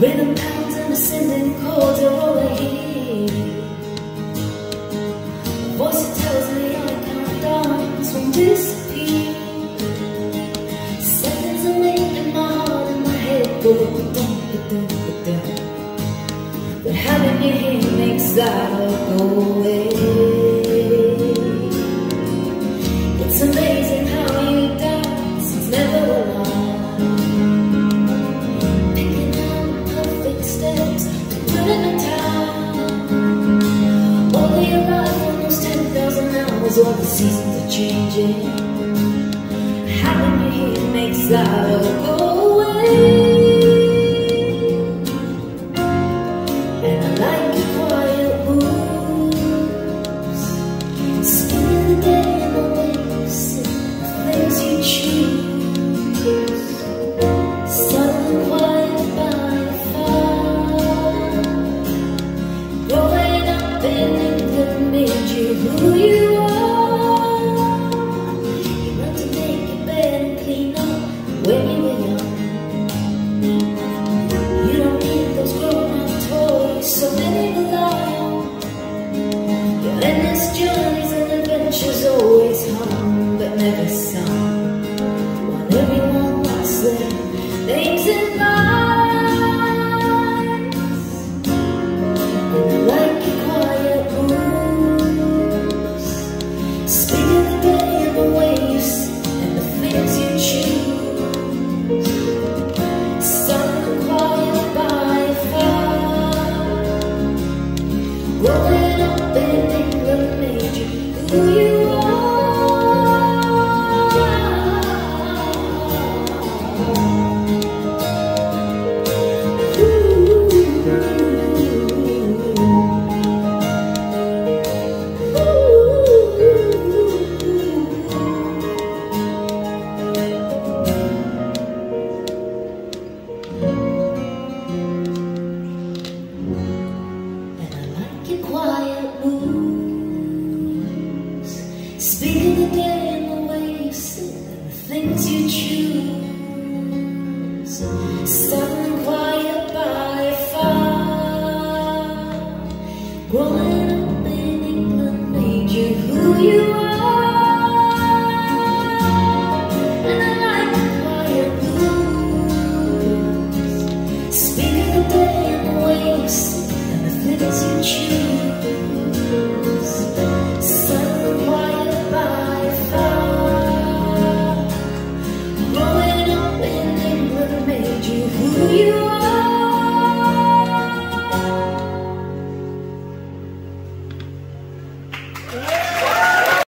Rhythm pounds and ascending chords are all I hear. A voice that tells me I can't dance won't disappear. Seconds are making my heart and my head go dum dum dum But having you here makes that all go away. 10,000 hours while the seasons are changing. Having you here makes that all go away. Growing up in England you? Who you Speak of the day and the way you sit and the things you choose. Sudden quiet by far. Growing up in England made you who you are. Speak of the day and the way you sit and the things you choose.